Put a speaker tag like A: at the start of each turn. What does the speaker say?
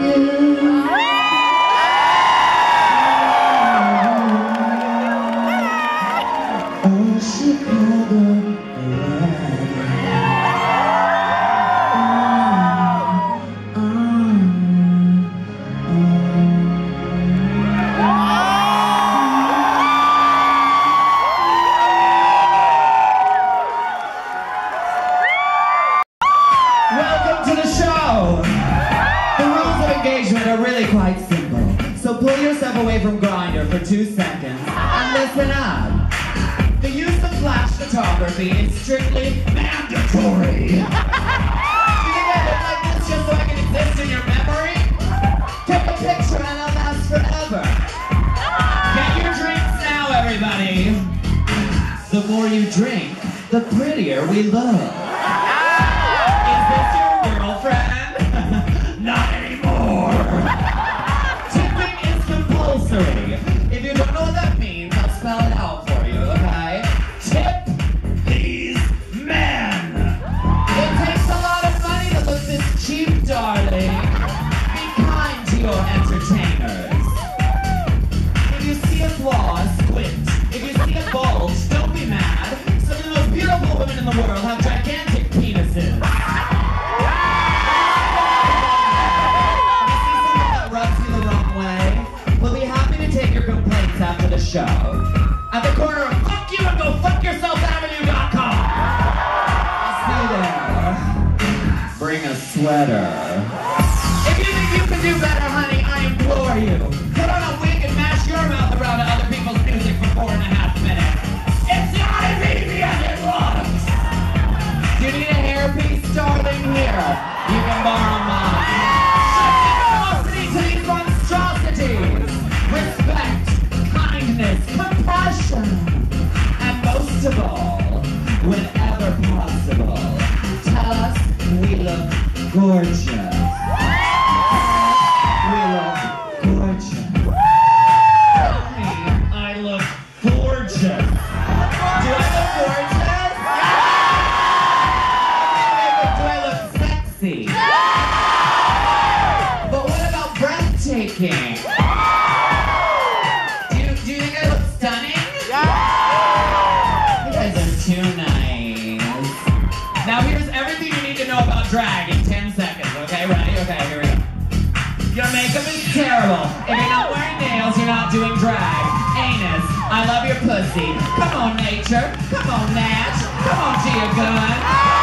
A: you. away from Grindr for two seconds and listen up. The use of flash photography is strictly mandatory. Do you get it like this just so I can exist in your memory? Take a picture and I'll last forever. Get your drinks now, everybody. The more you drink, the prettier we look. show at the corner of Fuck You and Go Fuck Yourself Avenue.com. I'll see you there. Bring a sweater. gorgeous. It's terrible. If you're not wearing nails, you're not doing drag. Anus, I love your pussy. Come on, nature. Come on, Natch. Come on, Gia Gunn.